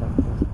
rolling